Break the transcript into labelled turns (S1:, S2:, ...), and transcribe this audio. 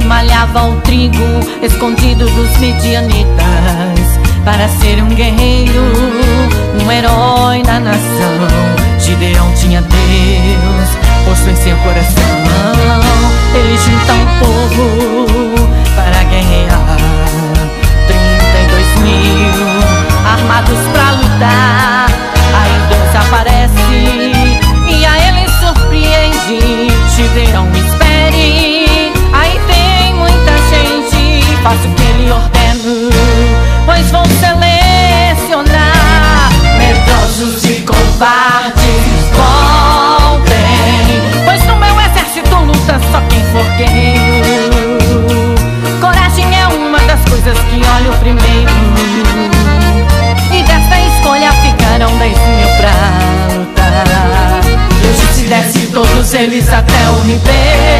S1: malhava o trigo escondido dos midianitas para ser um guerreiro, um herói da nação. Quem for guerreiro. Coragem é uma das coisas que olho primeiro. E desta escolha ficaram dez mil pra lutar. Eu disse desce todos eles até o ribeiro.